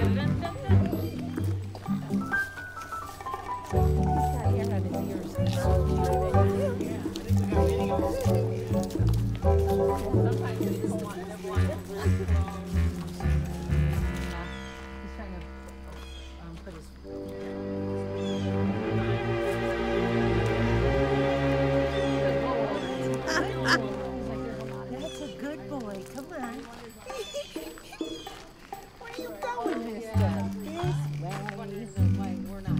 He's got. the way we're not